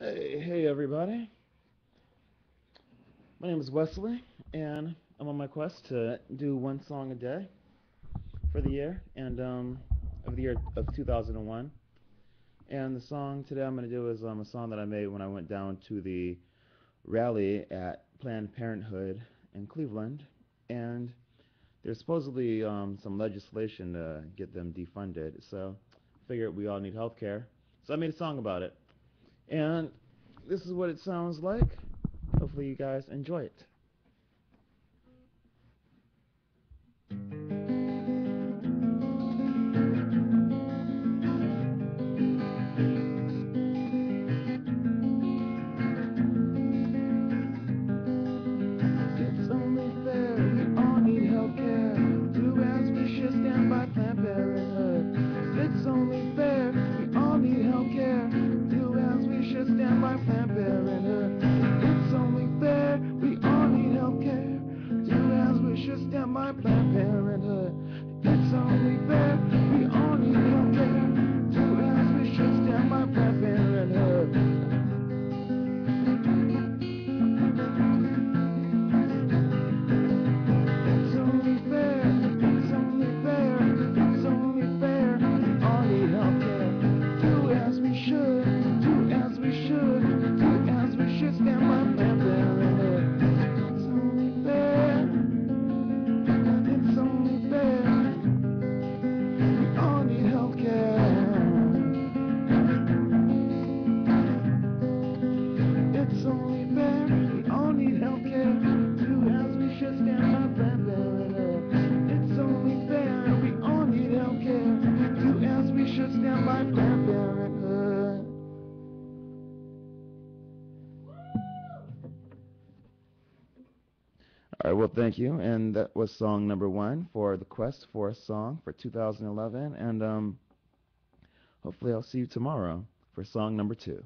Hey, hey everybody. My name is Wesley, and I'm on my quest to do one song a day for the year, and um, of the year of 2001. And the song today I'm going to do is um, a song that I made when I went down to the rally at Planned Parenthood in Cleveland, and there's supposedly um, some legislation to get them defunded. So I figured we all need health care, so I made a song about it. And this is what it sounds like. Hopefully you guys enjoy it. All right, well, thank you. And that was song number one for the Quest for a Song for 2011. And um, hopefully, I'll see you tomorrow for song number two.